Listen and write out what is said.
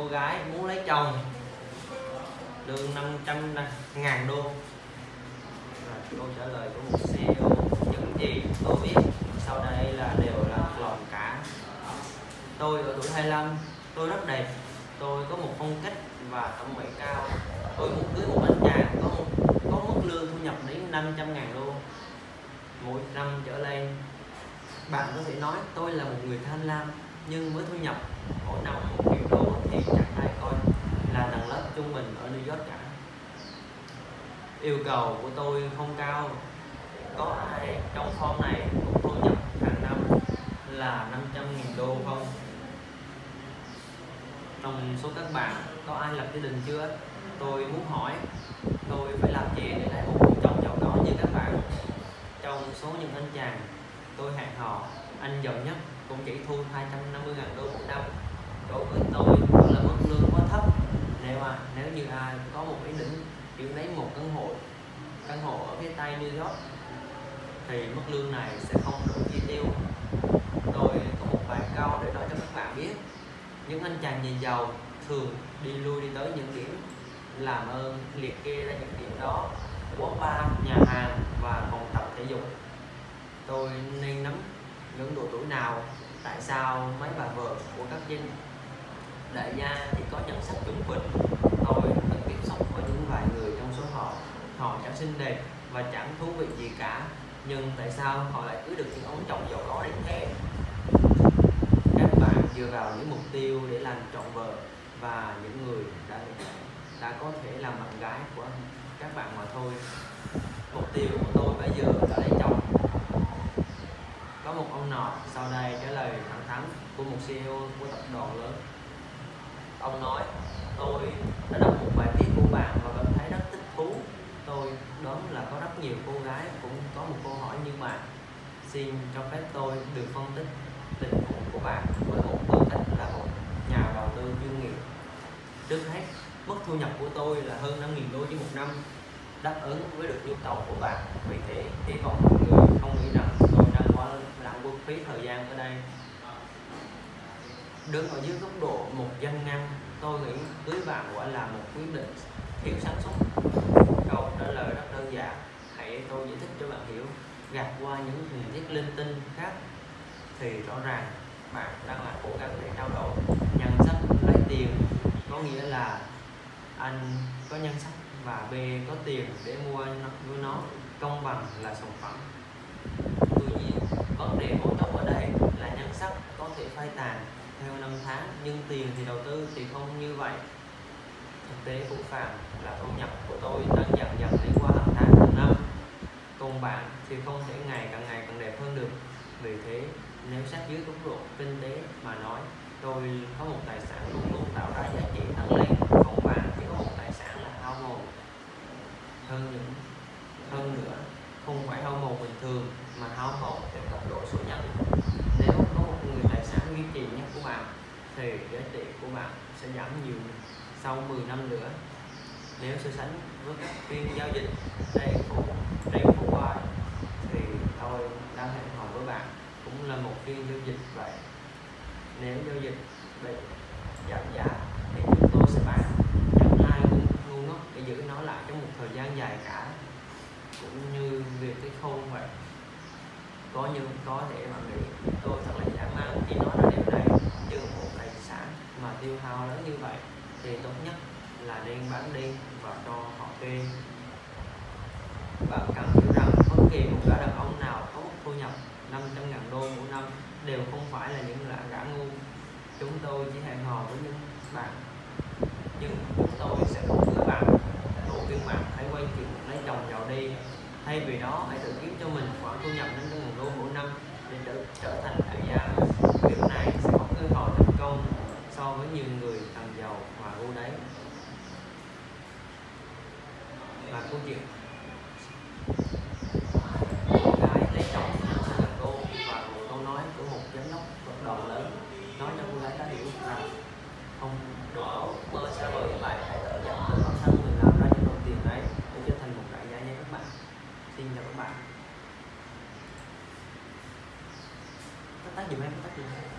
cô gái muốn lấy chồng. Lương 500 ngàn đô. Rồi, câu trả lời của một CEO những gì tôi biết. Sau đây là đều là lòn cả. Tôi ở tuổi 25 tôi rất đẹp. Tôi có một phong cách và thẩm mỹ cao. Tôi muốn cưới một anh chàng có một có mức lương thu nhập đến 500 ngàn đô. Mỗi năm trở lên bạn có thể nói tôi là một người tham lam nhưng với thu nhập mỗi năm cả hai chẳng ai coi là tầng lớp trung bình ở New York cả. Yêu cầu của tôi không cao. Có ai trong form này cũng thu nhập hàng năm là 500 nghìn đô không? Trong số các bạn, có ai lập gia đình chưa? Tôi muốn hỏi. Tôi phải làm gì để lấy một chồng giàu có như các bạn? Trong số những anh chàng tôi hẹn hò, anh giàu nhất cũng chỉ thu 250 ngàn đô một năm. Đối với tôi đó là mức lương quá thấp nếu mà nếu như ai có một ý định chuyển lấy một căn hộ căn hộ New York, thì mức lương này sẽ không đủ chi tiêu. Tôi có một vài câu để nói cho các bạn biết. Những anh chàng nhà giàu thường đi lui đi tới những điểm làm ơn, liệt kê ra những điểm đó quán bar nhà hàng và phòng tập thể dục. Tôi nên nắm những độ tuổi nào, tại sao mấy bà vợ của các dinh đại gia thì có nhận sách trung bình tôi từng tiếp xúc với những vài người trong số họ họ chẳng xinh đẹp và chẳng thú vị gì cả. Nhưng tại sao họ lại cứ được những ông chồng giàu có đến thế các bạn dựa vào những mục tiêu để làm trọn vợ và những người đã đã có thể làm bạn gái của các bạn mà thôi. Mục tiêu của tôi bây giờ là lấy chồng. Có một ông nọ sau đây trả lời thẳng thắn của một CEO của tập đoàn lớn. Ông nói, tôi đã đọc một bài viết của bạn và cảm thấy rất thích thú tôi đoán là có rất nhiều cô gái cũng có một câu hỏi như bạn xin cho phép tôi được phân tích tình huống của bạn với một tư cách là một nhà đầu tư chuyên nghiệp. Trước hết, mức thu nhập của tôi là hơn 5.000 đô trên một năm, đáp ứng với được nhu cầu của bạn. Vì thế, hy vọng mọi người không nghĩ rằng tôi đang quá lãng quân phí thời gian ở đây. Đứng ở dưới góc độ một doanh nhân tôi nghĩ cưới bạn quả là một quyết định thiếu sáng suốt. Câu trả lời rất đơn giản, hãy tôi giải thích cho bạn hiểu gạt qua những hình tiết linh tinh khác thì rõ ràng bạn đang là cố gắng để trao đổi nhân sắc lấy tiền. Có nghĩa là anh có nhân sắc và B có tiền để mua nó, mua nó công bằng là sản phẩm tuy nhiên vấn đề mấu chốt ở đây là nhân sắc có thể phai tàn theo năm tháng nhưng tiền thì đầu tư thì không như vậy. Thực tế của Phạm là thu nhập của tôi đang dần dần đi qua hàng tháng hàng năm còn bạn thì không thể ngày càng ngày càng đẹp hơn được vì thế nếu xét dưới góc độ kinh tế mà nói, tôi có một tài sản luôn luôn tạo ra giá trị tăng lên, còn bạn chỉ có một tài sản là hao mòn. Hơn những hơn nữa, không phải hao mòn bình thường mà hao mòn theo cấp độ số nhân nếu có một người tài sản duy trì nhất của bạn thì giá trị của bạn sẽ giảm nhiều. Sau 10 năm nữa, nếu so sánh với các phiên giao dịch đây của đây của qua thì tôi đang hẹn hò với bạn cũng là một phiên giao dịch vậy nếu giao dịch bị giảm giá thì chúng tôi sẽ bán chẳng ai cũng ngu ngốc để giữ nó lại trong một thời gian dài cả cũng như việc cái khôn vậy có như có thể bạn nghĩ tôi thật là dã man khi nói đến điều này nhưng một tài sản mà tiêu hao lớn như vậy thì tốt nhất là nên bán đi và cho họ thuê. Bạn cần hiểu rằng bất kỳ một gã đàn ông nào có mức thu nhập 500 ngàn đô mỗi năm đều không phải là những lạ gã ngu. Chúng tôi chỉ hẹn hò với những bạn. Nhưng chúng tôi sẽ không hứa bạn đủ khuyên bạn hãy quay chuyện lấy chồng giàu đi. Thay vì đó, hãy tự kiếm cho mình khoản thu nhập đến ngàn đô mỗi năm để trở, thành đại gia. Điều này sẽ có cơ hội thành công so với nhiều người càng giàu và ngu đấy. Và câu chuyện cô gái lấy chồng năm ngàn đô và một câu nói của một giám đốc cộng đồng lớn. Nói cho cô gái ta hiểu rằng không được gimana kita pilih